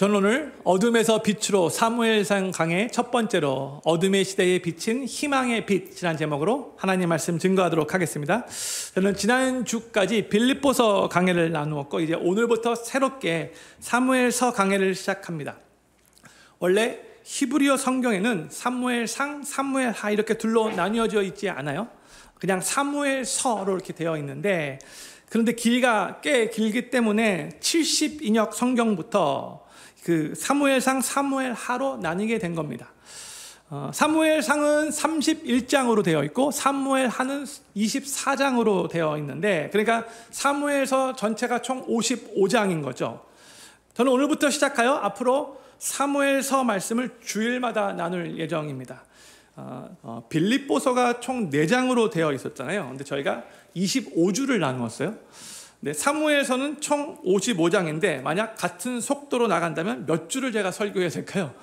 저는 오늘 어둠에서 빛으로 사무엘상 강의 첫 번째로 어둠의 시대에 비친 희망의 빛이라는 제목으로 하나님 말씀 증거하도록 하겠습니다. 저는 지난주까지 빌립보서 강해를 나누었고 이제 오늘부터 새롭게 사무엘서 강해를 시작합니다. 원래 히브리어 성경에는 사무엘상, 사무엘하 이렇게 둘로 나뉘어져 있지 않아요. 그냥 사무엘서로 이렇게 되어 있는데 그런데 길이가 꽤 길기 때문에 70인역 성경부터 그 사무엘상 사무엘하로 나뉘게 된 겁니다. 어, 사무엘상은 31장으로 되어 있고 사무엘하는 24장으로 되어 있는데 그러니까 사무엘서 전체가 총 55장인 거죠. 저는 오늘부터 시작하여 앞으로 사무엘서 말씀을 주일마다 나눌 예정입니다. 어, 어, 빌립보서가 총 4장으로 되어 있었잖아요. 근데 저희가 25주를 나누었어요. 네, 사무에서는 총 55장인데 만약 같은 속도로 나간다면 몇 주를 제가 설교해야 될까요?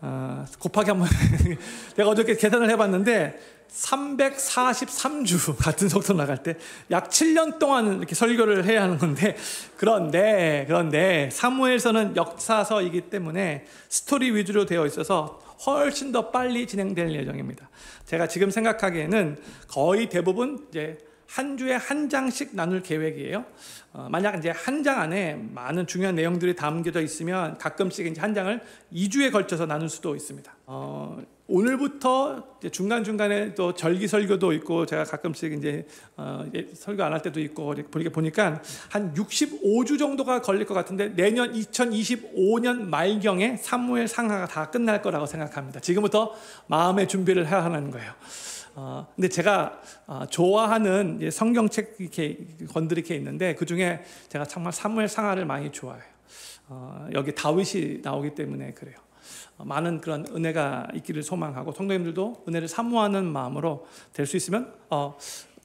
어, 곱하기 한번 내가 어저께 계산을 해봤는데 343주 같은 속도로 나갈 때 약 7년 동안 이렇게 설교를 해야 하는 건데 그런데 그런데 사무에서는 역사서이기 때문에 스토리 위주로 되어 있어서 훨씬 더 빨리 진행될 예정입니다. 제가 지금 생각하기에는 거의 대부분 이제 한 주에 한 장씩 나눌 계획이에요. 어, 만약 이제 한 장 안에 많은 중요한 내용들이 담겨져 있으면 가끔씩 이제 한 장을 2주에 걸쳐서 나눌 수도 있습니다. 어, 오늘부터 중간 중간에 또 절기 설교도 있고 제가 가끔씩 이제 어, 설교 안 할 때도 있고 이렇게 보니까 한 65주 정도가 걸릴 것 같은데 내년 2025년 말경에 사무엘 상하가 다 끝날 거라고 생각합니다. 지금부터 마음의 준비를 해야 하는 거예요. 어, 근데 제가 어, 좋아하는 성경책 이렇게 건들이 이렇게 있는데 그 중에 제가 정말 사무엘 상하를 많이 좋아해요. 어, 여기 다윗이 나오기 때문에 그래요. 어, 많은 그런 은혜가 있기를 소망하고 성도님들도 은혜를 사모하는 마음으로 될 수 있으면 어,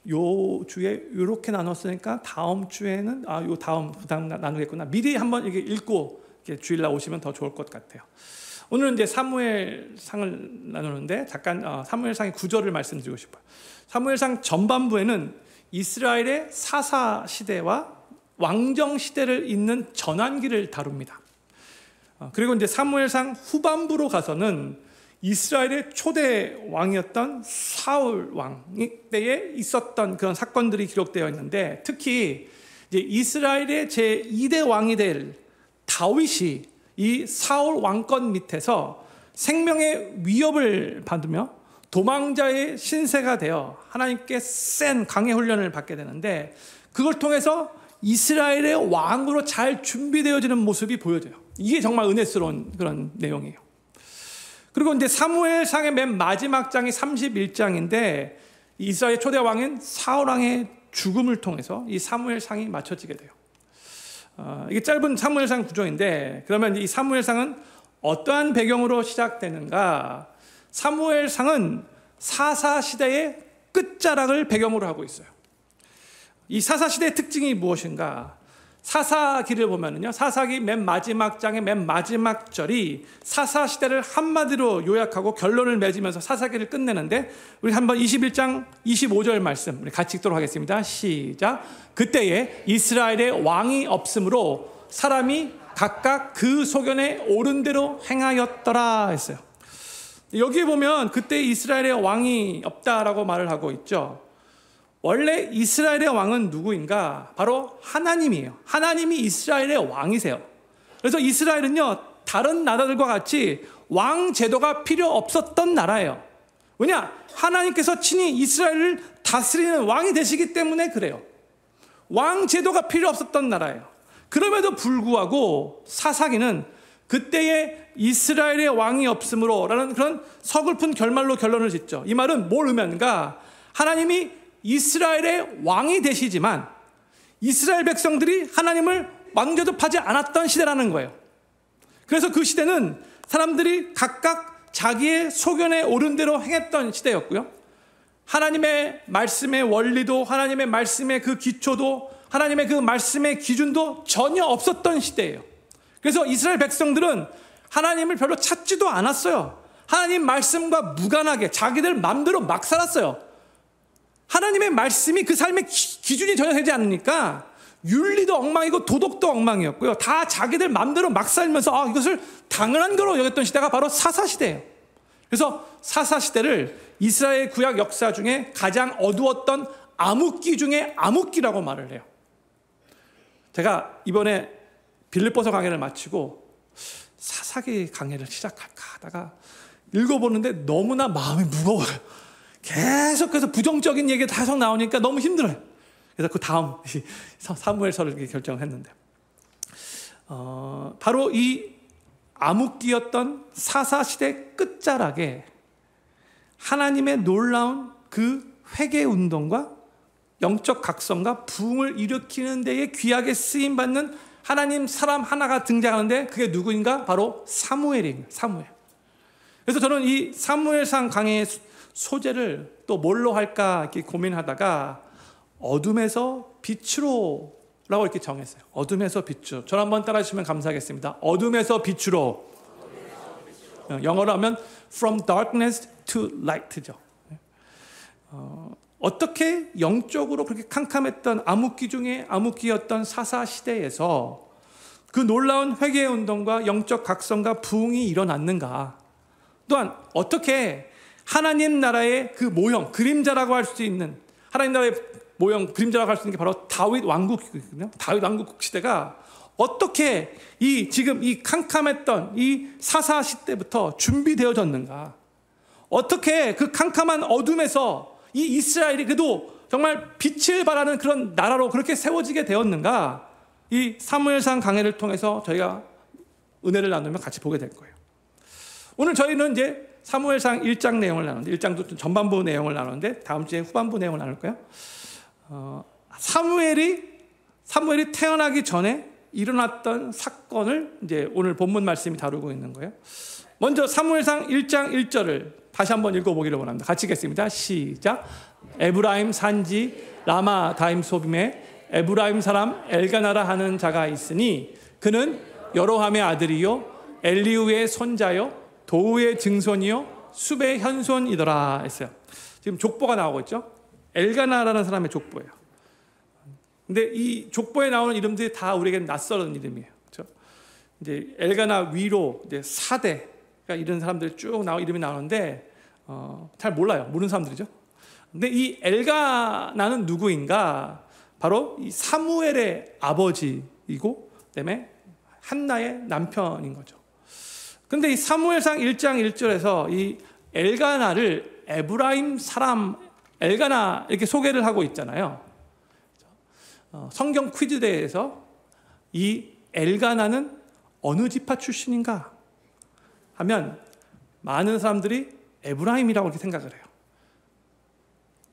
요 주에 이렇게 나눴으니까 다음 주에는 아요 다음 그 다음 나누겠구나 미리 한번 이게 읽고 이렇게 주일날 오시면 더 좋을 것 같아요. 오늘은 이제 사무엘상을 나누는데 잠깐 어, 사무엘상의 구절을 말씀드리고 싶어요. 사무엘상 전반부에는 이스라엘의 사사 시대와 왕정 시대를 잇는 전환기를 다룹니다. 어, 그리고 이제 사무엘상 후반부로 가서는 이스라엘의 초대 왕이었던 사울 왕 때에 있었던 그런 사건들이 기록되어 있는데 특히 이스라엘의 제 2대 왕이 될 다윗이 이 사울 왕권 밑에서 생명의 위협을 받으며 도망자의 신세가 되어 하나님께 센 강해 훈련을 받게 되는데 그걸 통해서 이스라엘의 왕으로 잘 준비되어지는 모습이 보여져요. 이게 정말 은혜스러운 그런 내용이에요. 그리고 이제 사무엘상의 맨 마지막 장이 31장인데 이스라엘 초대 왕인 사울 왕의 죽음을 통해서 이 사무엘상이 맞춰지게 돼요. 어, 이게 짧은 사무엘상 구조인데 그러면 이 사무엘상은 어떠한 배경으로 시작되는가? 사무엘상은 사사 시대의 끝자락을 배경으로 하고 있어요. 이 사사 시대의 특징이 무엇인가? 사사기를 보면은요, 사사기 맨 마지막 장의 맨 마지막 절이 사사 시대를 한마디로 요약하고 결론을 맺으면서 사사기를 끝내는데, 우리 한번 21장 25절 말씀, 우리 같이 읽도록 하겠습니다. 시작. 그때에 이스라엘의 왕이 없으므로 사람이 각각 그 소견에 옳은 대로 행하였더라 했어요. 여기에 보면 그때 이스라엘의 왕이 없다라고 말을 하고 있죠. 원래 이스라엘의 왕은 누구인가? 바로 하나님이에요. 하나님이 이스라엘의 왕이세요. 그래서 이스라엘은요, 다른 나라들과 같이 왕 제도가 필요 없었던 나라예요. 왜냐? 하나님께서 친히 이스라엘을 다스리는 왕이 되시기 때문에 그래요. 왕 제도가 필요 없었던 나라예요. 그럼에도 불구하고 사사기는 그때의 이스라엘의 왕이 없으므로 라는 그런 서글픈 결말로 결론을 짓죠. 이 말은 뭘 의미하는가? 하나님이 이스라엘의 왕이 되시지만 이스라엘 백성들이 하나님을 왕 대접하지 않았던 시대라는 거예요. 그래서 그 시대는 사람들이 각각 자기의 소견에 오른 대로 행했던 시대였고요. 하나님의 말씀의 원리도 하나님의 말씀의 그 기초도 하나님의 그 말씀의 기준도 전혀 없었던 시대예요. 그래서 이스라엘 백성들은 하나님을 별로 찾지도 않았어요. 하나님 말씀과 무관하게 자기들 마음대로 막 살았어요. 하나님의 말씀이 그 삶의 기, 준이 전혀 되지 않으니까 윤리도 엉망이고 도덕도 엉망이었고요. 다 자기들 마음대로 막 살면서 아, 이것을 당연한 거로 여겼던 시대가 바로 사사 시대예요. 그래서 사사 시대를 이스라엘 구약 역사 중에 가장 어두웠던 암흑기 중에 암흑기라고 말을 해요. 제가 이번에 빌립보서 강의를 마치고 사사기 강의를 시작할까 하다가 읽어보는데 너무나 마음이 무거워요. 계속해서 부정적인 얘기가 계속 나오니까 너무 힘들어요. 그래서 그 다음 사무엘서를 결정했는데 어, 바로 이 암흑기였던 사사 시대 끝자락에 하나님의 놀라운 그 회개 운동과 영적 각성과 부흥을 일으키는 데에 귀하게 쓰임 받는 하나님 사람 하나가 등장하는데 그게 누구인가? 바로 사무엘입니다. 사무엘. 그래서 저는 이 사무엘상 강의 소재를 또 뭘로 할까 이렇게 고민하다가 어둠에서 빛으로 라고 이렇게 정했어요. 어둠에서 빛으로. 저 한번 따라 주시면 감사하겠습니다. 어둠에서 빛으로. 영어로 하면 from darkness to light죠. 어, 어떻게 영적으로 그렇게 캄캄했던 암흑기 중에 암흑기였던 사사 시대에서 그 놀라운 회개 운동과 영적 각성과 부흥이 일어났는가? 또한 어떻게 하나님 나라의 그 모형, 그림자라고 할 수 있는 하나님 나라의 모형, 그림자라고 할 수 있는 게 바로 다윗 왕국이거든요. 다윗 왕국 시대가 어떻게 이 지금 이 캄캄했던 이 사사 시대부터 준비되어졌는가? 어떻게 그 캄캄한 어둠에서 이 이스라엘이 그래도 정말 빛을 발하는 그런 나라로 그렇게 세워지게 되었는가? 이 사무엘상 강해를 통해서 저희가 은혜를 나누면 같이 보게 될 거예요. 오늘 저희는 이제 사무엘상 1장 내용을 나누는데 1장도 전반부 내용을 나누는데 다음 주에 후반부 내용을 나눌 거예요. 어, 사무엘이 사무엘이 태어나기 전에 일어났던 사건을 이제 오늘 본문 말씀이 다루고 있는 거예요. 먼저 사무엘상 1장 1절을 다시 한번 읽어보기를 원합니다. 같이 읽겠습니다. 시작. 에브라임 산지 라마 다임 소빔에 에브라임 사람 엘가나라 하는 자가 있으니 그는 여로함의 아들이요 엘리우의 손자요 도우의 증손이요 숲의 현손이더라 했어요. 지금 족보가 나오고 있죠. 엘가나라는 사람의 족보예요. 근데 이 족보에 나오는 이름들이 다 우리에게 낯설은 이름이에요. 그렇죠? 이제 엘가나 위로 이제 사대 그러니까 이런 사람들이 쭉 나오 이름이 나오는데 어, 잘 몰라요. 모르는 사람들이죠. 근데 이 엘가나는 누구인가? 바로 이 사무엘의 아버지이고 그다음에 한나의 남편인 거죠. 근데 이 사무엘상 1장 1절에서 이 엘가나를 에브라임 사람 엘가나 이렇게 소개를 하고 있잖아요. 어, 성경 퀴즈대회에서 이 엘가나는 어느 지파 출신인가 하면 많은 사람들이 에브라임이라고 이렇게 생각을 해요.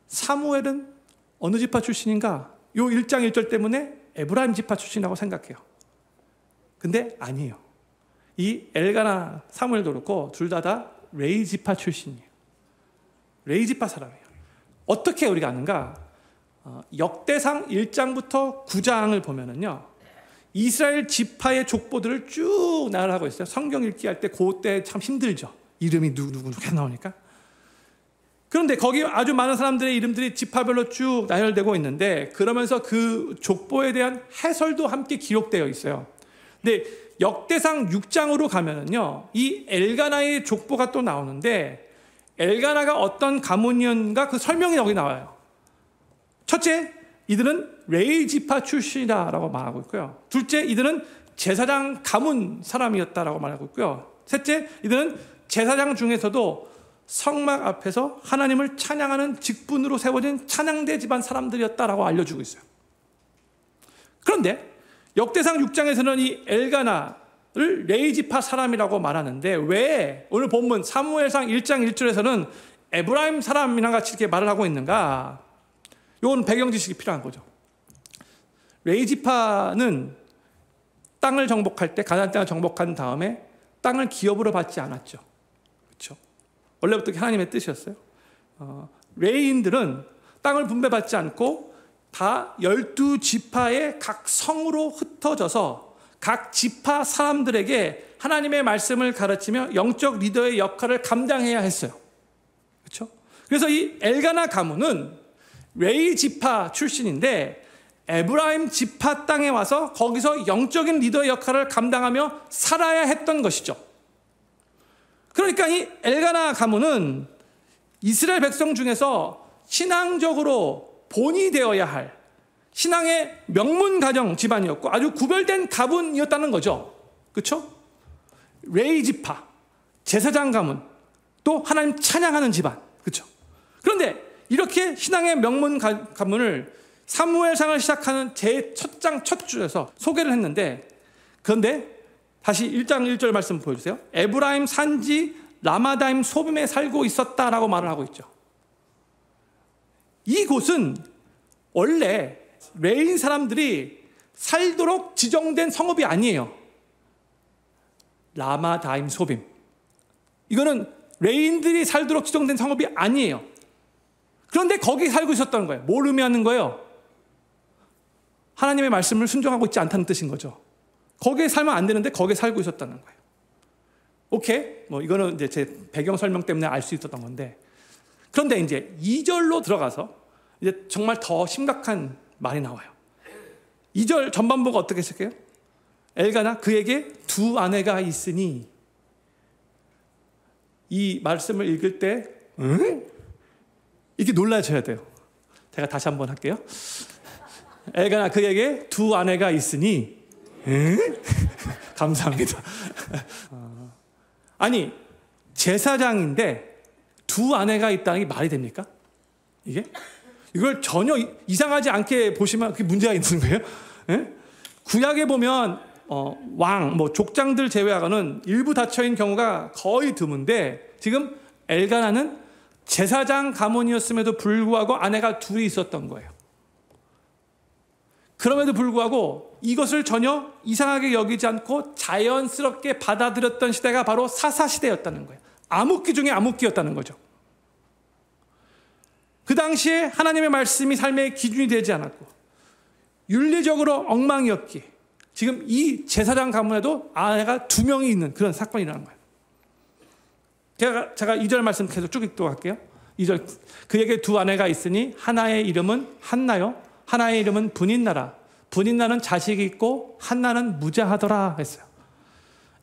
사무엘은 어느 지파 출신인가? 요 1장 1절 때문에 에브라임 지파 출신이라고 생각해요. 근데 아니에요. 이 엘가나 사무엘도 그렇고 둘 다 다 레이 지파 출신이에요. 레이 지파 사람이에요. 어떻게 우리가 아는가? 어, 역대상 1장부터 9장을 보면은요. 이스라엘 지파의 족보들을 쭉 나열하고 있어요. 성경 읽기 할 때 그때 참 힘들죠. 이름이 누구누구 누구 나오니까. 그런데 거기 아주 많은 사람들의 이름들이 지파별로 쭉 나열되고 있는데 그러면서 그 족보에 대한 해설도 함께 기록되어 있어요. 근데 역대상 6장으로 가면은요. 이 엘가나의 족보가 또 나오는데 엘가나가 어떤 가문이었는가 그 설명이 여기 나와요. 첫째, 이들은 레이 지파 출신이다라고 말하고 있고요. 둘째, 이들은 제사장 가문 사람이었다라고 말하고 있고요. 셋째, 이들은 제사장 중에서도 성막 앞에서 하나님을 찬양하는 직분으로 세워진 찬양대 집안 사람들이었다라고 알려주고 있어요. 그런데 역대상 6장에서는 이 엘가나를 레위 지파 사람이라고 말하는데 왜 오늘 본문 사무엘상 1장 1절에서는 에브라임 사람이라고 이렇게 말을 하고 있는가? 이건 배경 지식이 필요한 거죠. 레위 지파는 땅을 정복할 때 가나안 땅을 정복한 다음에 땅을 기업으로 받지 않았죠. 그렇죠? 원래부터 하나님의 뜻이었어요. 어, 레위인들은 땅을 분배받지 않고 다 열두 지파의 각 성으로 흩어져서 각 지파 사람들에게 하나님의 말씀을 가르치며 영적 리더의 역할을 감당해야 했어요. 그렇죠? 그래서 이 엘가나 가문은 레이 지파 출신인데 에브라임 지파 땅에 와서 거기서 영적인 리더의 역할을 감당하며 살아야 했던 것이죠. 그러니까 이 엘가나 가문은 이스라엘 백성 중에서 신앙적으로 본이 되어야 할 신앙의 명문 가정 집안이었고 아주 구별된 가문이었다는 거죠. 그렇죠? 레이 지파, 제사장 가문, 또 하나님 찬양하는 집안. 그렇죠? 그런데 이렇게 신앙의 명문 가문을 사무엘상을 시작하는 제 첫 장 첫 줄에서 소개를 했는데 그런데 다시 1장 1절 말씀 보여주세요. 에브라임 산지 라마다임 소빔에 살고 있었다라고 말을 하고 있죠. 이곳은 원래 레위인 사람들이 살도록 지정된 성읍이 아니에요. 라마다임 소빔. 이거는 레위인들이 살도록 지정된 성읍이 아니에요. 그런데 거기 살고 있었다는 거예요. 뭘 의미하는 거예요? 하나님의 말씀을 순종하고 있지 않다는 뜻인 거죠. 거기에 살면 안 되는데 거기에 살고 있었다는 거예요. 오케이? 뭐 이거는 이제 제 배경 설명 때문에 알 수 있었던 건데. 그런데 이제 2절로 들어가서 이제 정말 더 심각한 말이 나와요. 2절 전반부가 어떻게 시작해요? 엘가나 그에게 두 아내가 있으니 이 말씀을 읽을 때 응? 이게 놀라셔야 돼요. 제가 다시 한번 할게요. 엘가나 그에게 두 아내가 있으니 응? 감사합니다. 어. 아니 제사장인데 두 아내가 있다는 게 말이 됩니까? 이게 이걸 전혀 이상하지 않게 보시면 그게 문제가 있는 거예요. 예? 구약에 보면 어, 왕, 뭐 족장들 제외하고는 일부 닫혀인 경우가 거의 드문데 지금 엘가나는 제사장 가문이었음에도 불구하고 아내가 둘이 있었던 거예요. 그럼에도 불구하고 이것을 전혀 이상하게 여기지 않고 자연스럽게 받아들였던 시대가 바로 사사 시대였다는 거예요. 암흑기 중에 암흑기였다는 거죠. 그 당시에 하나님의 말씀이 삶의 기준이 되지 않았고 윤리적으로 엉망이었기 지금 이 제사장 가문에도 아내가 두 명이 있는 그런 사건이 일어난 거예요. 제가, 제가 2절 말씀 계속 쭉 읽도록 할게요. 2절. 그에게 두 아내가 있으니 하나의 이름은 한나요. 하나의 이름은 분인나라. 분인나는 자식이 있고 한나는 무자하더라 했어요.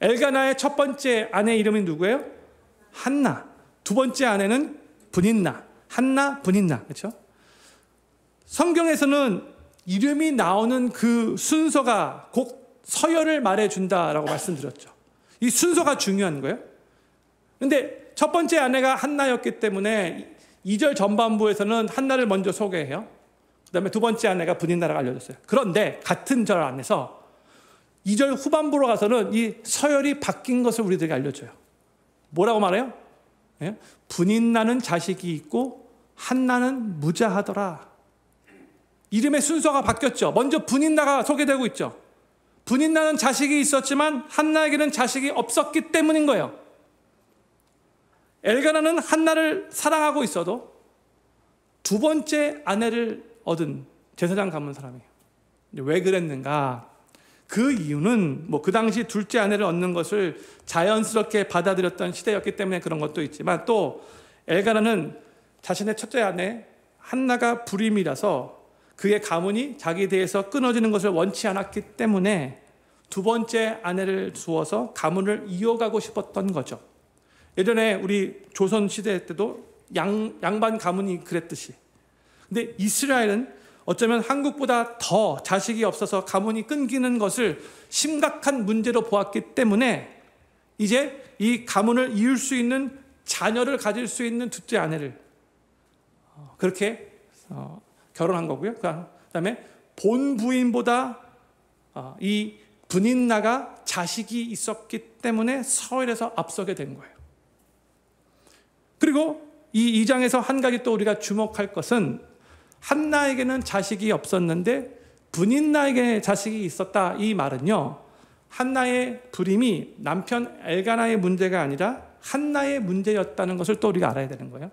엘가나의 첫 번째 아내 이름이 누구예요? 한나. 두 번째 아내는 분인나. 한나, 분인나. 그렇죠? 성경에서는 이름이 나오는 그 순서가 곧 서열을 말해 준다라고 말씀드렸죠. 이 순서가 중요한 거예요. 근데 첫 번째 아내가 한나였기 때문에 2절 전반부에서는 한나를 먼저 소개해요. 그 다음에 두 번째 아내가 분인나라가 알려졌어요. 그런데 같은 절 안에서 2절 후반부로 가서는 이 서열이 바뀐 것을 우리들에게 알려줘요. 뭐라고 말해요? 예? 분인 나는 자식이 있고 한나는 무자하더라. 이름의 순서가 바뀌었죠. 먼저 분인나가 소개되고 있죠. 분인나는 자식이 있었지만 한나에게는 자식이 없었기 때문인 거예요. 엘가나는 한나를 사랑하고 있어도 두 번째 아내를 얻은 제사장 가문 사람이에요. 왜 그랬는가? 그 이유는 뭐 그 당시 둘째 아내를 얻는 것을 자연스럽게 받아들였던 시대였기 때문에 그런 것도 있지만 또 엘가나는 자신의 첫째 아내 한나가 불임이라서 그의 가문이 자기 대해서 끊어지는 것을 원치 않았기 때문에 두 번째 아내를 주어서 가문을 이어가고 싶었던 거죠. 예전에 우리 조선 시대 때도 양, 양반 가문이 그랬듯이. 근데 이스라엘은 어쩌면 한국보다 더 자식이 없어서 가문이 끊기는 것을 심각한 문제로 보았기 때문에 이제 이 가문을 이을 수 있는 자녀를 가질 수 있는 둘째 아내를 어, 그렇게 어, 결혼한 거고요. 그 다음에 본 부인보다 어, 이 분인나가 자식이 있었기 때문에 서열에서 앞서게 된 거예요. 그리고 이 2장에서 한 가지 또 우리가 주목할 것은 한나에게는 자식이 없었는데 분인나에게 자식이 있었다 이 말은요. 한나의 불임이 남편 엘가나의 문제가 아니라 한나의 문제였다는 것을 또 우리가 알아야 되는 거예요.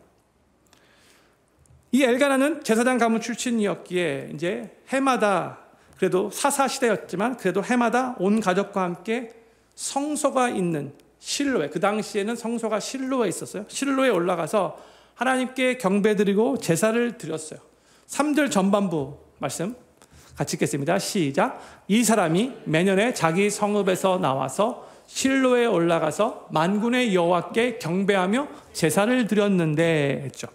이 엘가나는 제사장 가문 출신이었기에 이제 해마다 그래도 사사 시대였지만 그래도 해마다 온 가족과 함께 성소가 있는 실로에 그 당시에는 성소가 실로에 있었어요. 실로에 올라가서 하나님께 경배드리고 제사를 드렸어요. 3절 전반부 말씀 같이 읽겠습니다. 시작. 이 사람이 매년에 자기 성읍에서 나와서 실로에 올라가서 만군의 여호와께 경배하며 제사를 드렸는데 했죠.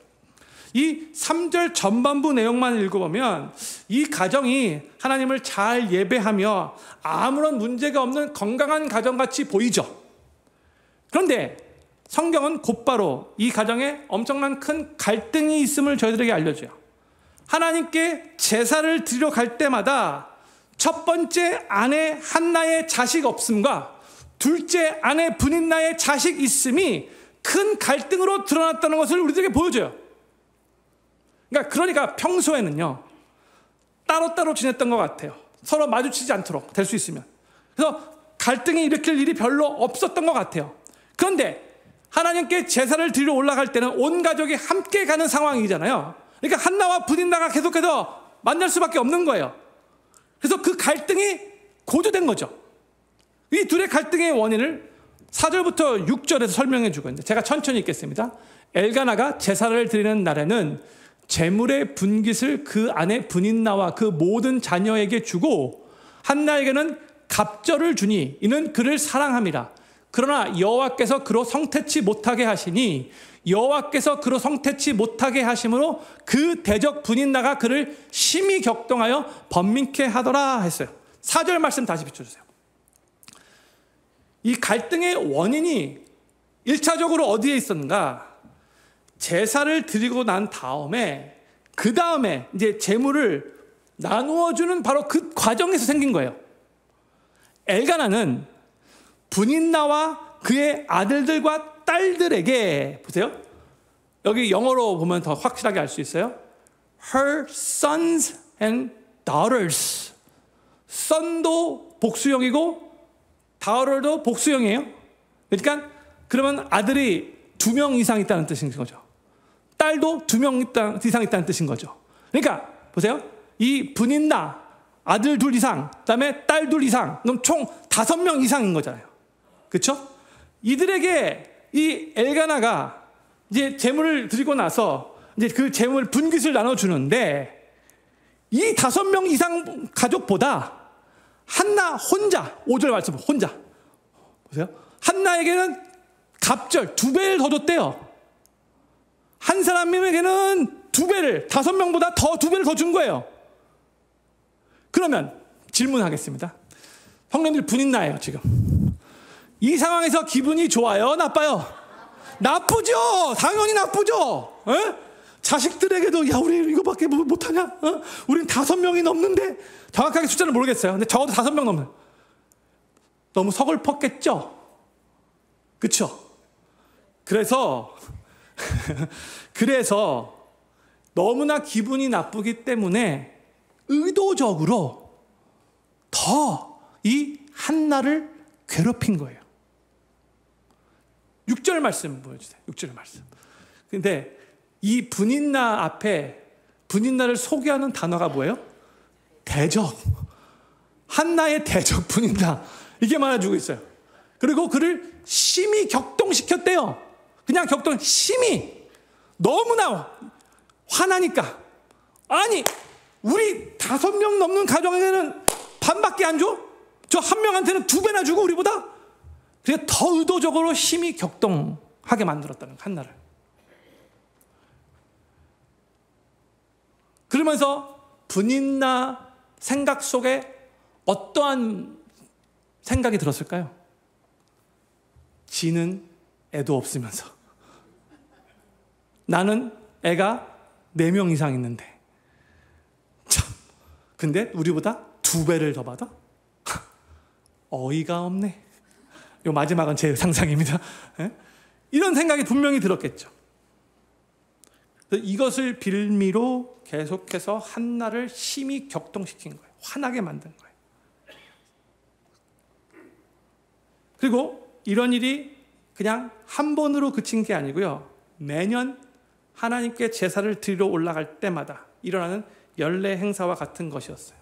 이 3절 전반부 내용만 읽어보면 이 가정이 하나님을 잘 예배하며 아무런 문제가 없는 건강한 가정같이 보이죠. 그런데 성경은 곧바로 이 가정에 엄청난 큰 갈등이 있음을 저희들에게 알려줘요. 하나님께 제사를 드리러 갈 때마다 첫 번째 아내 한나의 자식 없음과 둘째 아내 분인나의 자식 있음이 큰 갈등으로 드러났다는 것을 우리들에게 보여줘요. 그러니까 그러니까 평소에는요 따로따로 지냈던 것 같아요. 서로 마주치지 않도록 될 수 있으면. 그래서 갈등이 일으킬 일이 별로 없었던 것 같아요. 그런데 하나님께 제사를 드리러 올라갈 때는 온 가족이 함께 가는 상황이잖아요. 그러니까 한나와 분인나가 계속해서 만날 수밖에 없는 거예요. 그래서 그 갈등이 고조된 거죠. 이 둘의 갈등의 원인을 4절부터 6절에서 설명해 주고 있는데 제가 천천히 읽겠습니다. 엘가나가 제사를 드리는 날에는 재물의 분깃을 그 아내 분인나와 그 모든 자녀에게 주고 한나에게는 갑절을 주니 이는 그를 사랑함이라. 그러나 여호와께서 그로 성태치 못하게 하시니 여호와께서 그로 성태치 못하게 하심으로 그 대적 분인 나가 그를 심히 격동하여 번민케 하더라 했어요. 4절 말씀 다시 비춰주세요. 이 갈등의 원인이 1차적으로 어디에 있었는가? 제사를 드리고 난 다음에 그 다음에 이제 재물을 나누어 주는 바로 그 과정에서 생긴 거예요. 엘가나는 분인나와 그의 아들들과 딸들에게 보세요. 여기 영어로 보면 더 확실하게 알 수 있어요. Her sons and daughters. son도 복수형이고 daughter도 복수형이에요. 그러니까 그러면 아들이 두 명 이상 있다는 뜻인 거죠. 딸도 두 명 이상 있다는 뜻인 거죠. 그러니까 보세요. 이 분인나 아들 둘 이상, 그다음에 딸 둘 이상, 그럼 총 다섯 명 이상인 거잖아요. 그렇죠? 이들에게 이 엘가나가 이제 재물을 드리고 나서 이제 그 재물 분깃을 나눠 주는데 이 다섯 명 이상 가족보다 한나 혼자 5절 말씀 혼자 보세요. 한나에게는 갑절 두 배를 더 줬대요. 한 사람에게는 두 배를, 다섯 명보다 더 두 배를 더 준 거예요. 그러면 질문하겠습니다. 형님들 분인 나예요, 지금. 이 상황에서 기분이 좋아요? 나빠요? 나쁘죠! 당연히 나쁘죠! 에? 자식들에게도, 야, 우리 이거밖에 못하냐? 어? 우린 다섯 명이 넘는데, 정확하게 숫자는 모르겠어요. 근데 적어도 다섯 명 넘는. 너무 서글펐겠죠? 그쵸? 그래서 그래서 너무나 기분이 나쁘기 때문에 의도적으로 더 이 한나를 괴롭힌 거예요. 6절 말씀 보여주세요. 6절 말씀. 근데 이 분인나 앞에 분인나를 소개하는 단어가 뭐예요? 대적. 한나의 대적 분인나. 이게 말해주고 있어요. 그리고 그를 심히 격동시켰대요. 그냥 격동 심히 너무나 화나니까 아니 우리 다섯 명 넘는 가정에는 반밖에 안 줘? 저 한 명한테는 두 배나 주고 우리보다 그래 더 의도적으로 심히 격동하게 만들었다는 한나를 그러면서 분인나 생각 속에 어떠한 생각이 들었을까요? 지는 애도 없으면서 나는 애가 4명 이상 있는데. 참. 근데 우리보다 두 배를 더 받아? 어이가 없네. 요 마지막은 제 상상입니다. 예? 이런 생각이 분명히 들었겠죠. 이것을 빌미로 계속해서 한나를 심히 격동시킨 거예요. 화나게 만든 거예요. 그리고 이런 일이 그냥 한 번으로 그친 게 아니고요. 매년 하나님께 제사를 드리러 올라갈 때마다 일어나는 연례 행사와 같은 것이었어요.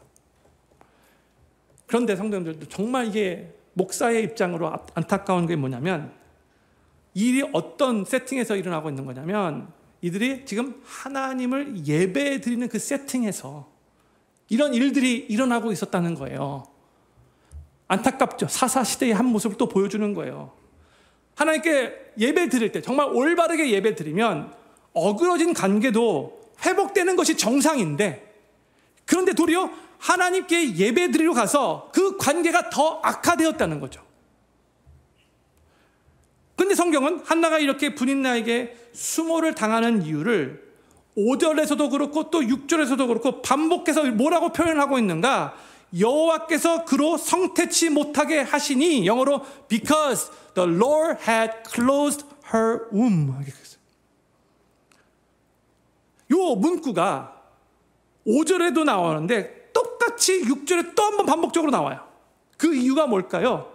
그런데 성도님들도 정말 이게 목사의 입장으로 안타까운 게 뭐냐면 일이 어떤 세팅에서 일어나고 있는 거냐면 이들이 지금 하나님을 예배 드리는 그 세팅에서 이런 일들이 일어나고 있었다는 거예요. 안타깝죠. 사사시대의 한 모습을 또 보여주는 거예요. 하나님께 예배 드릴 때 정말 올바르게 예배 드리면 어그러진 관계도 회복되는 것이 정상인데 그런데 도리어 하나님께 예배 드리러 가서 그 관계가 더 악화되었다는 거죠. 근데 성경은 한나가 이렇게 분인나에게 수모를 당하는 이유를 5절에서도 그렇고 또 6절에서도 그렇고 반복해서 뭐라고 표현하고 있는가? 여호와께서 그로 성태치 못하게 하시니 영어로 because the Lord had closed her womb. 요 문구가 5절에도 나오는데 똑같이 6절에 또 한 번 반복적으로 나와요. 그 이유가 뭘까요?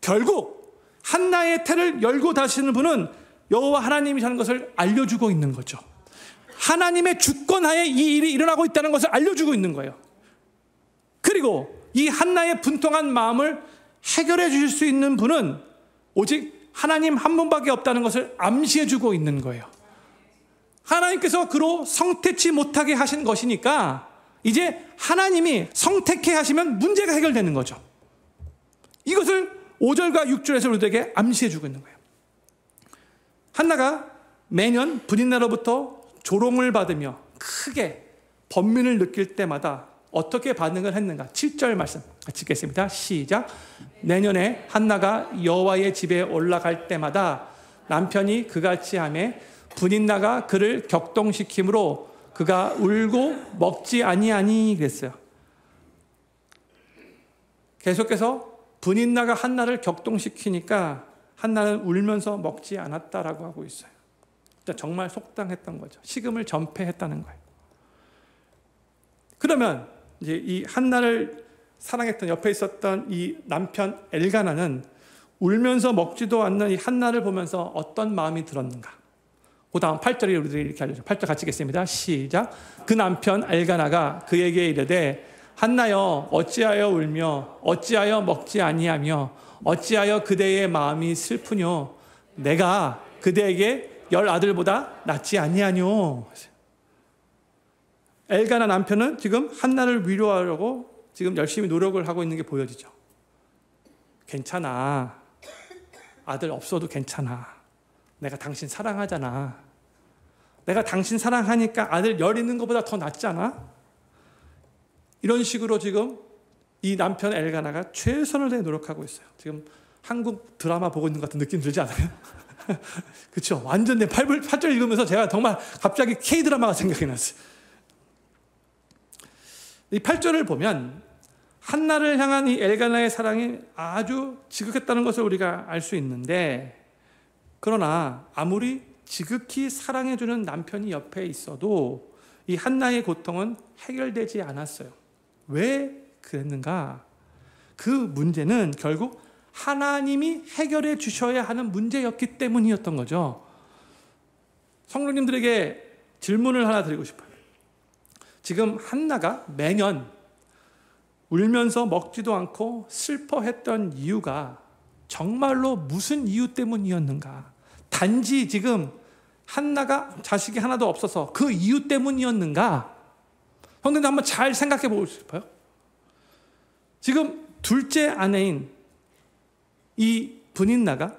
결국 한나의 태를 열고 다시는 분은 여호와 하나님이라는 것을 알려주고 있는 거죠. 하나님의 주권하에 이 일이 일어나고 있다는 것을 알려주고 있는 거예요. 그리고 이 한나의 분통한 마음을 해결해 주실 수 있는 분은 오직 하나님 한 분밖에 없다는 것을 암시해 주고 있는 거예요. 하나님께서 그로 성택치 못하게 하신 것이니까 이제 하나님이 성택해 하시면 문제가 해결되는 거죠. 이것을 5절과 6절에서 우리들에게 암시해 주고 있는 거예요. 한나가 매년 분인나로부터 조롱을 받으며 크게 번민을 느낄 때마다 어떻게 반응을 했는가? 7절 말씀 같이 읽겠습니다. 시작. 내년에 한나가 여호와의 집에 올라갈 때마다 남편이 그같이 함에 분인나가 그를 격동시키므로 그가 울고 먹지 아니하니 그랬어요. 계속해서 분인나가 한나를 격동시키니까 한나는 울면서 먹지 않았다라고 하고 있어요. 정말 속당했던 거죠. 식음을 전폐했다는 거예요. 그러면 이제 이 한나를 사랑했던 옆에 있었던 이 남편 엘가나는 울면서 먹지도 않는 이 한나를 보면서 어떤 마음이 들었는가? 그 다음 8절에 우리들이 이렇게 알려줘. 8절 같이 읽겠습니다. 시작. 그 남편 엘가나가 그에게 이르되 한나여 어찌하여 울며 어찌하여 먹지 아니하며 어찌하여 그대의 마음이 슬프뇨 내가 그대에게 열 아들보다 낫지 아니하뇨 엘가나 남편은 지금 한나를 위로하려고 지금 열심히 노력을 하고 있는 게 보여지죠. 괜찮아. 아들 없어도 괜찮아. 내가 당신 사랑하잖아. 내가 당신 사랑하니까 아들 열 있는 것보다 더 낫잖아. 이런 식으로 지금 이 남편 엘가나가 최선을 다해 노력하고 있어요. 지금 한국 드라마 보고 있는 것 같은 느낌 들지 않아요? 그렇죠. 완전 내 8절, 8절 읽으면서 제가 정말 갑자기 K-드라마가 생각이 났어요. 이 8절을 보면 한나를 향한 이 엘가나의 사랑이 아주 지극했다는 것을 우리가 알 수 있는데 그러나 아무리 지극히 사랑해주는 남편이 옆에 있어도 이 한나의 고통은 해결되지 않았어요. 왜 그랬는가? 그 문제는 결국 하나님이 해결해 주셔야 하는 문제였기 때문이었던 거죠. 성도님들에게 질문을 하나 드리고 싶어요. 지금 한나가 매년 울면서 먹지도 않고 슬퍼했던 이유가 정말로 무슨 이유 때문이었는가? 단지 지금 한나가 자식이 하나도 없어서 그 이유 때문이었는가? 성도님 한번 잘 생각해 보고 싶어요. 지금 둘째 아내인 이 분인나가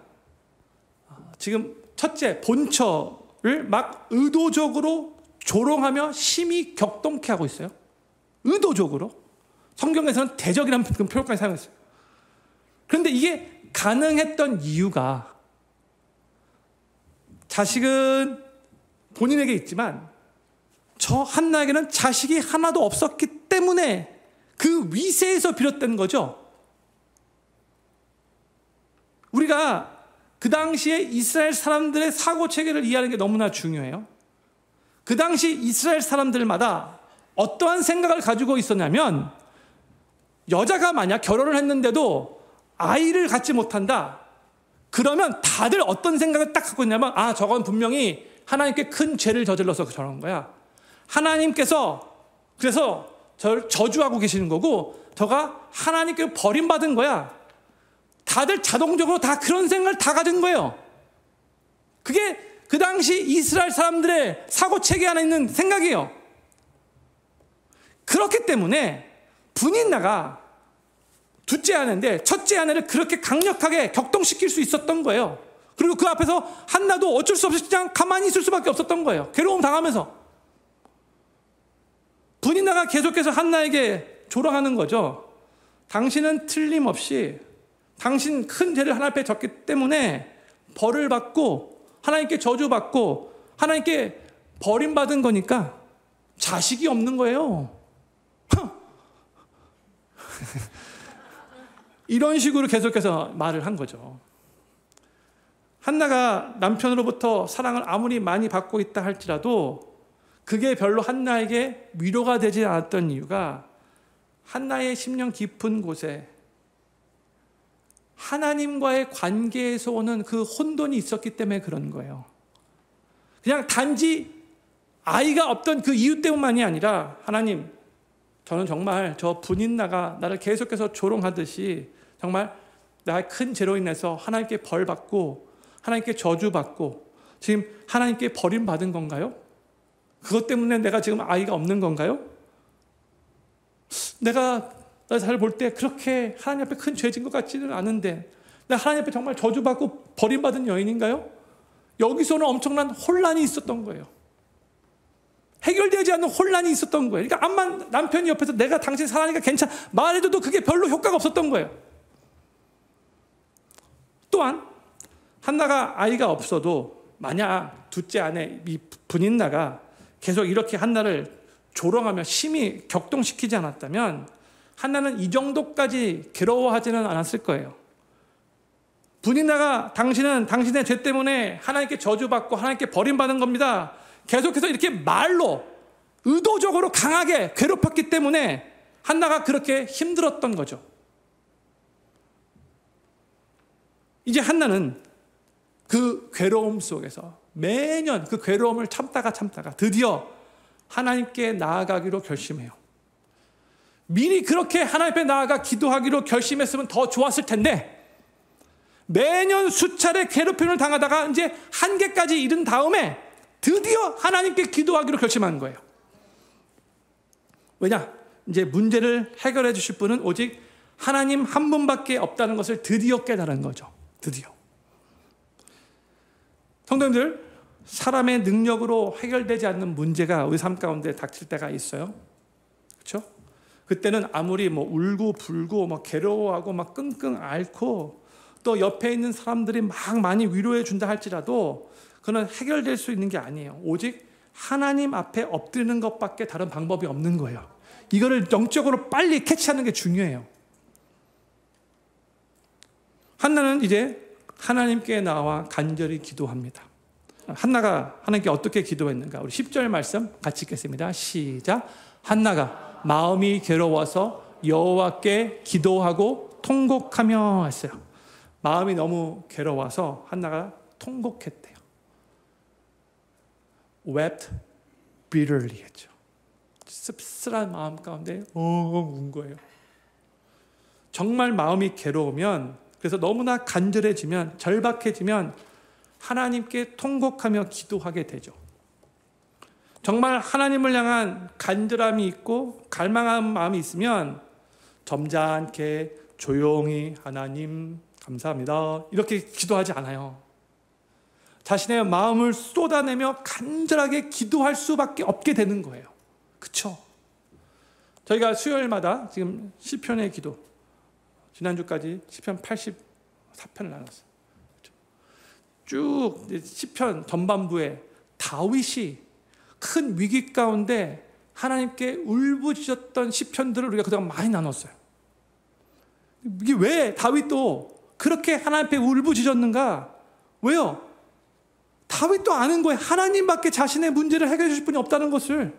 지금 첫째 본처를 막 의도적으로 조롱하며 심히 격동케 하고 있어요. 의도적으로. 성경에서는 대적이라는 표현까지 사용했어요. 그런데 이게 가능했던 이유가 자식은 본인에게 있지만 저 한나에게는 자식이 하나도 없었기 때문에 그 위세에서 비롯된 거죠. 우리가 그 당시에 이스라엘 사람들의 사고 체계를 이해하는 게 너무나 중요해요. 그 당시 이스라엘 사람들마다 어떠한 생각을 가지고 있었냐면 여자가 만약 결혼을 했는데도 아이를 갖지 못한다. 그러면 다들 어떤 생각을 딱 갖고 있냐면 아 저건 분명히 하나님께 큰 죄를 저질러서 저런 거야. 하나님께서 그래서 저를 저주하고 계시는 거고 저가 하나님께 버림받은 거야. 다들 자동적으로 다 그런 생각을 다 가진 거예요. 그게 그 당시 이스라엘 사람들의 사고 체계 안에 있는 생각이에요. 그 그렇기 때문에 분인나가 둘째 아내인데 첫째 아내를 그렇게 강력하게 격동시킬 수 있었던 거예요. 그리고 그 앞에서 한나도 어쩔 수 없이 그냥 가만히 있을 수밖에 없었던 거예요. 괴로움 당하면서. 분인나가 계속해서 한나에게 조롱하는 거죠. 당신은 틀림없이 당신 큰 죄를 하나 앞에 졌기 때문에 벌을 받고 하나님께 저주받고 하나님께 버림받은 거니까 자식이 없는 거예요. 이런 식으로 계속해서 말을 한 거죠. 한나가 남편으로부터 사랑을 아무리 많이 받고 있다 할지라도 그게 별로 한나에게 위로가 되지 않았던 이유가 한나의 심령 깊은 곳에 하나님과의 관계에서 오는 그 혼돈이 있었기 때문에 그런 거예요. 그냥 단지 아이가 없던 그 이유 때문만이 아니라 하나님, 저는 정말 저 분인나가 나를 계속해서 조롱하듯이 정말 나의 큰 죄로 인해서 하나님께 벌 받고 하나님께 저주 받고 지금 하나님께 버림 받은 건가요? 그것 때문에 내가 지금 아이가 없는 건가요? 내가 잘볼때 그렇게 하나님 앞에 큰 죄진 것 같지는 않은데 내가 하나님 앞에 정말 저주받고 버림받은 여인인가요? 여기서는 엄청난 혼란이 있었던 거예요. 해결되지 않는 혼란이 있었던 거예요. 그러니까 암만 남편이 옆에서 내가 당신 사랑하니까 괜찮아 말해줘도 그게 별로 효과가 없었던 거예요. 또한 한나가 아이가 없어도 만약 둘째 아내 이 분인나가 계속 이렇게 한나를 조롱하며 심히 격동시키지 않았다면 한나는 이 정도까지 괴로워하지는 않았을 거예요. 분인나가 당신은 당신의 죄 때문에 하나님께 저주받고 하나님께 버림받은 겁니다. 계속해서 이렇게 말로 의도적으로 강하게 괴롭혔기 때문에 한나가 그렇게 힘들었던 거죠. 이제 한나는 그 괴로움 속에서 매년 그 괴로움을 참다가 참다가 드디어 하나님께 나아가기로 결심해요. 미리 그렇게 하나님 앞에 나아가 기도하기로 결심했으면 더 좋았을 텐데 매년 수차례 괴롭힘을 당하다가 이제 한계까지 이른 다음에 드디어 하나님께 기도하기로 결심한 거예요. 왜냐? 이제 문제를 해결해 주실 분은 오직 하나님 한 분밖에 없다는 것을 드디어 깨달은 거죠. 드디어. 성도님들, 사람의 능력으로 해결되지 않는 문제가 우리 삶 가운데 닥칠 때가 있어요. 그렇죠? 그때는 아무리 뭐 울고 불고 막 괴로워하고 막 끙끙 앓고 또 옆에 있는 사람들이 막 많이 위로해 준다 할지라도 그는 해결될 수 있는 게 아니에요. 오직 하나님 앞에 엎드리는 것밖에 다른 방법이 없는 거예요. 이거를 영적으로 빨리 캐치하는 게 중요해요. 한나는 이제 하나님께 나와 간절히 기도합니다. 한나가 하나님께 어떻게 기도했는가? 우리 10절 말씀 같이 읽겠습니다. 시작. 한나가 마음이 괴로워서 여호와께 기도하고 통곡하며 했어요. 마음이 너무 괴로워서 한나가 통곡했대요. wept bitterly 했죠. 씁쓸한 마음 가운데 엉엉 운 거예요. 정말 마음이 괴로우면 그래서 너무나 간절해지면 절박해지면 하나님께 통곡하며 기도하게 되죠. 정말 하나님을 향한 간절함이 있고 갈망한 마음이 있으면 점잖게 조용히 하나님 감사합니다. 이렇게 기도하지 않아요. 자신의 마음을 쏟아내며 간절하게 기도할 수밖에 없게 되는 거예요. 그쵸? 저희가 수요일마다 지금 시편의 기도 지난주까지 시편 84편을 나눴어요. 쭉 시편 전반부에 다윗이 큰 위기 가운데 하나님께 울부짖었던 시편들을 우리가 그동안 많이 나눴어요. 이게 왜 다윗도 그렇게 하나님 앞에 울부짖었는가? 왜요? 다윗도 아는 거예요. 하나님밖에 자신의 문제를 해결해 주실 분이 없다는 것을.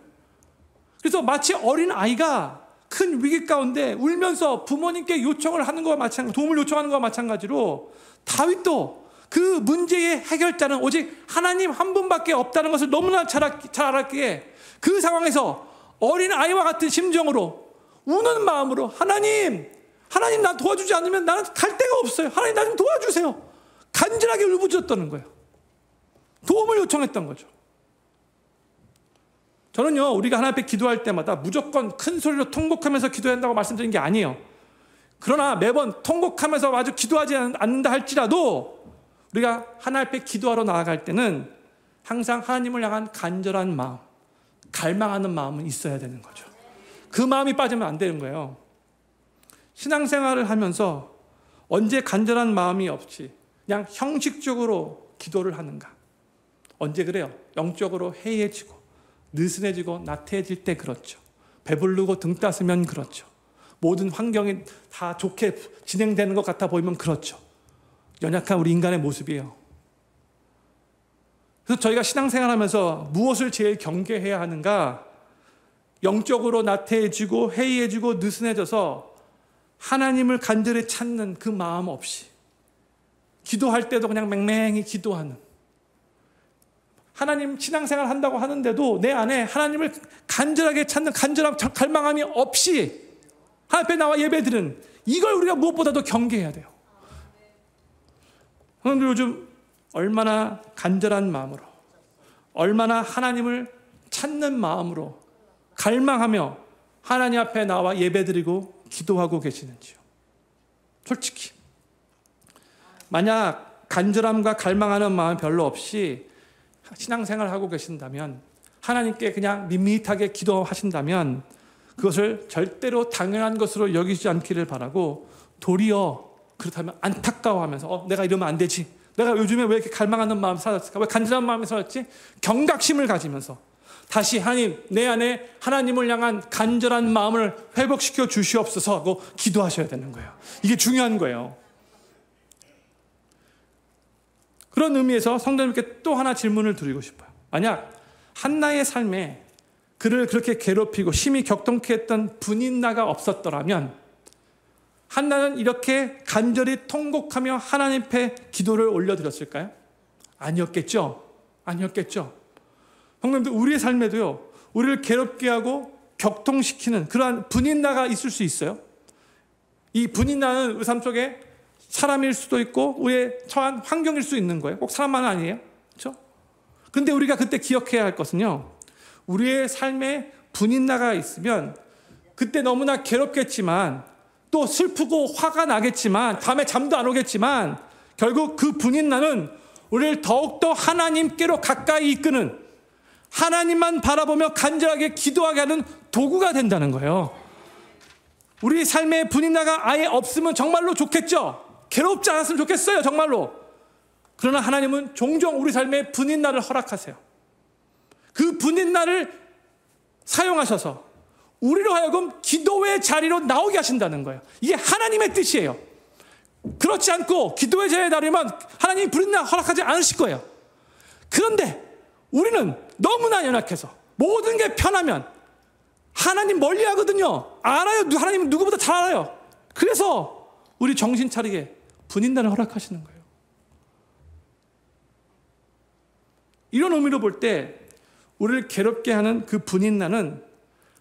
그래서 마치 어린 아이가 큰 위기 가운데 울면서 부모님께 요청을 하는 것과 마찬가지, 도움을 요청하는 것과 마찬가지로 다윗도 그 문제의 해결자는 오직 하나님 한 분밖에 없다는 것을 너무나 잘, 잘 알았기에 그 상황에서 어린 아이와 같은 심정으로 우는 마음으로 하나님, 하나님 나 도와주지 않으면 나는 갈 데가 없어요. 하나님 나 좀 도와주세요. 간절하게 울부짖었다는 거예요. 도움을 요청했던 거죠. 저는요, 우리가 하나님 앞에 기도할 때마다 무조건 큰 소리로 통곡하면서 기도해야 한다고 말씀드린 게 아니에요. 그러나 매번 통곡하면서 아주 기도하지 않는다 할지라도 우리가 하나님 앞에 기도하러 나아갈 때는 항상 하나님을 향한 간절한 마음, 갈망하는 마음은 있어야 되는 거죠. 그 마음이 빠지면 안 되는 거예요. 신앙생활을 하면서 언제 간절한 마음이 없이 그냥 형식적으로 기도를 하는가? 언제 그래요? 영적으로 해이해지고 느슨해지고 나태해질 때 그렇죠. 배부르고 등 따스면 그렇죠. 모든 환경이 다 좋게 진행되는 것 같아 보이면 그렇죠. 연약한 우리 인간의 모습이에요. 그래서 저희가 신앙생활 하면서 무엇을 제일 경계해야 하는가? 영적으로 나태해지고 해이해지고 느슨해져서 하나님을 간절히 찾는 그 마음 없이 기도할 때도 그냥 맹맹히 기도하는 하나님 신앙생활 한다고 하는데도 내 안에 하나님을 간절하게 찾는 간절함 갈망함이 없이 하나님 앞에 나와 예배드는 이걸 우리가 무엇보다도 경계해야 돼요. 여러분들 요즘 얼마나 간절한 마음으로, 얼마나 하나님을 찾는 마음으로 갈망하며 하나님 앞에 나와 예배드리고 기도하고 계시는지요. 솔직히. 만약 간절함과 갈망하는 마음 별로 없이 신앙생활 하고 계신다면, 하나님께 그냥 밋밋하게 기도하신다면, 그것을 절대로 당연한 것으로 여기지 않기를 바라고, 도리어 그렇다면 안타까워하면서, 어, 내가 이러면 안 되지. 내가 요즘에 왜 이렇게 갈망하는 마음이 사라졌을까? 왜 간절한 마음이 사라졌지? 경각심을 가지면서 다시 하나님, 내 안에 하나님을 향한 간절한 마음을 회복시켜 주시옵소서 하고 기도하셔야 되는 거예요. 이게 중요한 거예요. 그런 의미에서 성도님께 또 하나 질문을 드리고 싶어요. 만약 한나의 삶에 그를 그렇게 괴롭히고 심히 격동케 했던 분인나가 없었더라면 한나는 이렇게 간절히 통곡하며 하나님 앞에 기도를 올려드렸을까요? 아니었겠죠. 아니었겠죠. 형님들 우리의 삶에도요. 우리를 괴롭게 하고 격통시키는 그러한 분인나가 있을 수 있어요. 이 분인나는 우리 삶 속에 사람일 수도 있고 우리의 처한 환경일 수 있는 거예요. 꼭 사람만 아니에요. 그렇죠? 근데 우리가 그때 기억해야 할 것은요. 우리의 삶에 분인나가 있으면 그때 너무나 괴롭겠지만 또 슬프고 화가 나겠지만 밤에 잠도 안 오겠지만 결국 그 분인나는 우리를 더욱더 하나님께로 가까이 이끄는 하나님만 바라보며 간절하게 기도하게 하는 도구가 된다는 거예요. 우리 삶의 분인나가 아예 없으면 정말로 좋겠죠. 괴롭지 않았으면 좋겠어요. 정말로. 그러나 하나님은 종종 우리 삶에 분인나를 허락하세요. 그 분인나를 사용하셔서 우리로 하여금 기도의 자리로 나오게 하신다는 거예요. 이게 하나님의 뜻이에요. 그렇지 않고 기도의 자리에 나르면 하나님이 부린나 허락하지 않으실 거예요. 그런데 우리는 너무나 연약해서 모든 게 편하면 하나님 멀리 하거든요. 알아요. 하나님은 누구보다 잘 알아요. 그래서 우리 정신 차리게 분인단을 허락하시는 거예요. 이런 의미로 볼 때 우리를 괴롭게 하는 그 분인난은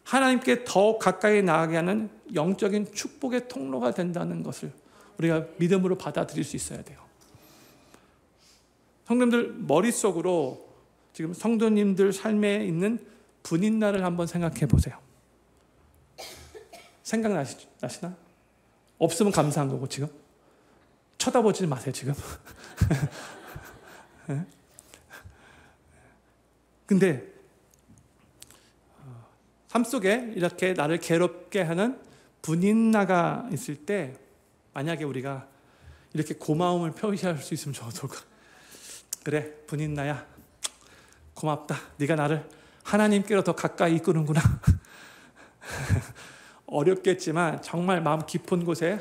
하나님께 더 가까이 나가게 하는 영적인 축복의 통로가 된다는 것을 우리가 믿음으로 받아들일 수 있어야 돼요. 성도님들 머릿속으로 지금 성도님들 삶에 있는 분인날을 한번 생각해 보세요. 생각나시나? 없으면 감사한 거고 지금 쳐다보지 마세요 지금. 예? 근데 삶 속에 이렇게 나를 괴롭게 하는 분인나가 있을 때 만약에 우리가 이렇게 고마움을 표시할 수 있으면 좋을까? 그래 분인나야 고맙다. 네가 나를 하나님께로 더 가까이 이끄는구나. 어렵겠지만 정말 마음 깊은 곳에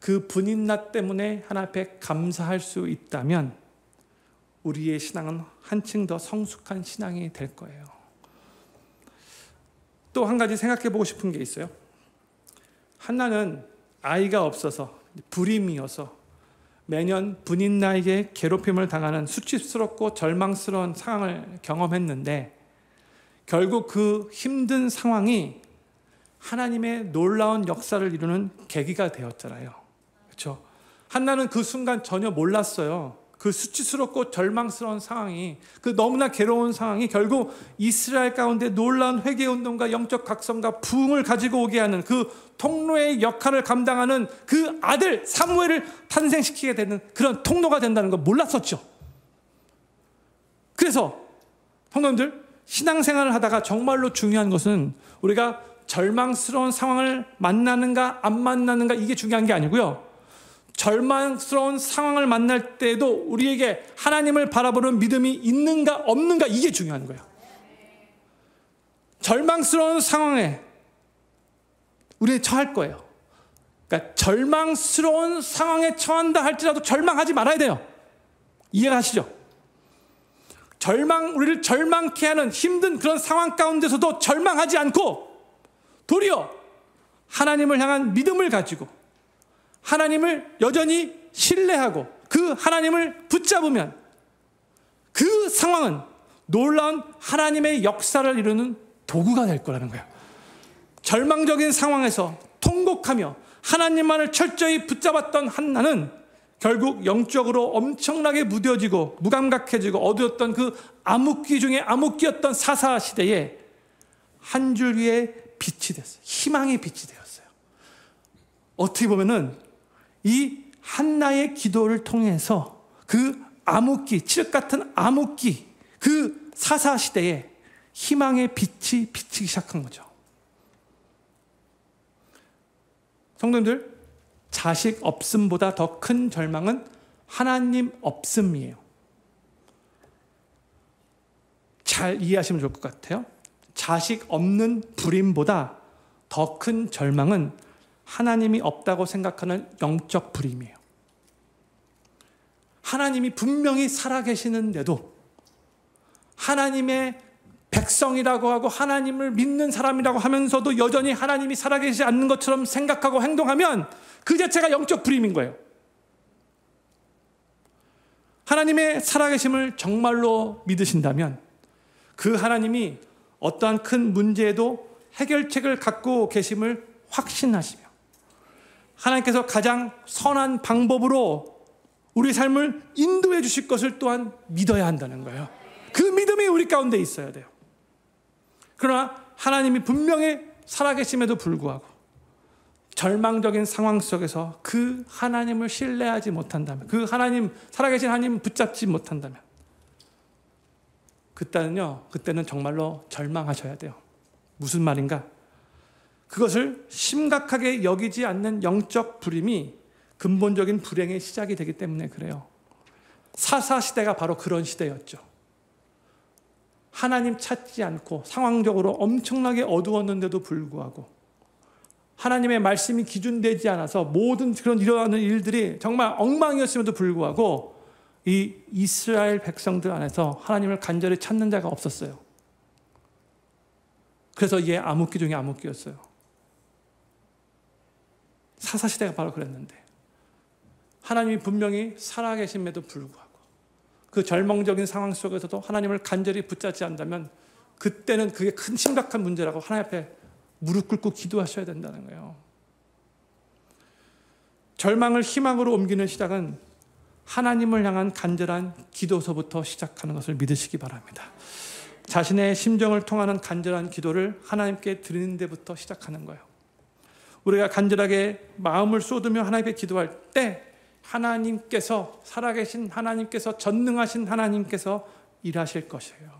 그 분인나 때문에 하나 앞에 감사할 수 있다면 우리의 신앙은 한층 더 성숙한 신앙이 될 거예요. 또 한 가지 생각해 보고 싶은 게 있어요. 한나는 아이가 없어서 불임이어서 매년 분인 나에게 괴롭힘을 당하는 수치스럽고 절망스러운 상황을 경험했는데 결국 그 힘든 상황이 하나님의 놀라운 역사를 이루는 계기가 되었잖아요. 그렇죠? 한나는 그 순간 전혀 몰랐어요. 그 수치스럽고 절망스러운 상황이 그 너무나 괴로운 상황이 결국 이스라엘 가운데 놀라운 회개 운동과 영적 각성과 부흥을 가지고 오게 하는 그 통로의 역할을 감당하는 그 아들 사무엘을 탄생시키게 되는 그런 통로가 된다는 걸 몰랐었죠. 그래서 성도님들 신앙생활을 하다가 정말로 중요한 것은 우리가 절망스러운 상황을 만나는가 안 만나는가 이게 중요한 게 아니고요. 절망스러운 상황을 만날 때에도 우리에게 하나님을 바라보는 믿음이 있는가 없는가 이게 중요한 거예요. 절망스러운 상황에 우리는 처할 거예요. 그러니까 절망스러운 상황에 처한다 할지라도 절망하지 말아야 돼요. 이해가시죠? 절망, 우리를 절망케 하는 힘든 그런 상황 가운데서도 절망하지 않고 도리어 하나님을 향한 믿음을 가지고 하나님을 여전히 신뢰하고 그 하나님을 붙잡으면 그 상황은 놀라운 하나님의 역사를 이루는 도구가 될 거라는 거예요. 절망적인 상황에서 통곡하며 하나님만을 철저히 붙잡았던 한나는 결국 영적으로 엄청나게 무뎌지고 무감각해지고 어두웠던 그 암흑기 중에 암흑기였던 사사 시대에 한 줄기의 빛이 됐어요. 희망의 빛이 되었어요. 어떻게 보면은 이 한나의 기도를 통해서 그 암흑기, 칠흑 같은 암흑기, 그 사사 시대에 희망의 빛이 비치기 시작한 거죠. 성도님들, 자식 없음보다 더 큰 절망은 하나님 없음이에요. 잘 이해하시면 좋을 것 같아요. 자식 없는 불임보다 더 큰 절망은 하나님이 없다고 생각하는 영적 불임이에요. 하나님이 분명히 살아계시는데도 하나님의 백성이라고 하고 하나님을 믿는 사람이라고 하면서도 여전히 하나님이 살아계시지 않는 것처럼 생각하고 행동하면 그 자체가 영적 불임인 거예요. 하나님의 살아계심을 정말로 믿으신다면 그 하나님이 어떠한 큰 문제에도 해결책을 갖고 계심을 확신하시며 하나님께서 가장 선한 방법으로 우리 삶을 인도해 주실 것을 또한 믿어야 한다는 거예요. 그 믿음이 우리 가운데 있어야 돼요. 그러나 하나님이 분명히 살아계심에도 불구하고 절망적인 상황 속에서 그 하나님을 신뢰하지 못한다면, 그 하나님, 살아계신 하나님 붙잡지 못한다면, 그때는요, 그때는 정말로 절망하셔야 돼요. 무슨 말인가? 그것을 심각하게 여기지 않는 영적 불임이 근본적인 불행의 시작이 되기 때문에 그래요. 사사 시대가 바로 그런 시대였죠. 하나님 찾지 않고 상황적으로 엄청나게 어두웠는데도 불구하고 하나님의 말씀이 기준되지 않아서 모든 그런 일어나는 일들이 정말 엉망이었음에도 불구하고 이 이스라엘 백성들 안에서 하나님을 간절히 찾는 자가 없었어요. 그래서 얘 암흑기 중에 암흑기였어요. 사사시대가 바로 그랬는데 하나님이 분명히 살아계심에도 불구하고 그 절망적인 상황 속에서도 하나님을 간절히 붙잡지 않다면 그때는 그게 큰 심각한 문제라고 하나님 앞에 무릎 꿇고 기도하셔야 된다는 거예요. 절망을 희망으로 옮기는 시작은 하나님을 향한 간절한 기도서부터 시작하는 것을 믿으시기 바랍니다. 자신의 심정을 통하는 간절한 기도를 하나님께 드리는 데부터 시작하는 거예요. 우리가 간절하게 마음을 쏟으며 하나님께 기도할 때 하나님께서 살아계신 하나님께서 전능하신 하나님께서 일하실 것이에요.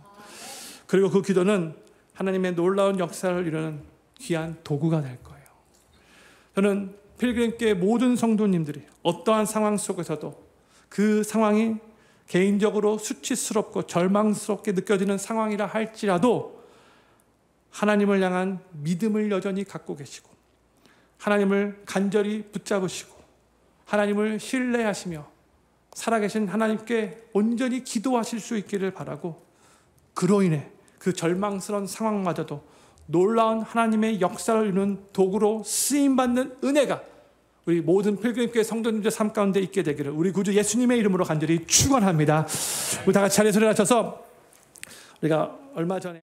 그리고 그 기도는 하나님의 놀라운 역사를 이루는 귀한 도구가 될 거예요. 저는 필그림교회 모든 성도님들이 어떠한 상황 속에서도 그 상황이 개인적으로 수치스럽고 절망스럽게 느껴지는 상황이라 할지라도 하나님을 향한 믿음을 여전히 갖고 계시고 하나님을 간절히 붙잡으시고 하나님을 신뢰하시며 살아계신 하나님께 온전히 기도하실 수 있기를 바라고 그로 인해 그 절망스러운 상황마저도 놀라운 하나님의 역사를 이루는 도구로 쓰임 받는 은혜가 우리 모든 필그림교회 성도님들 삶 가운데 있게 되기를 우리 구주 예수님의 이름으로 간절히 축원합니다. 우리 다 같이 자리에 서려하셔서 우리가 얼마 전에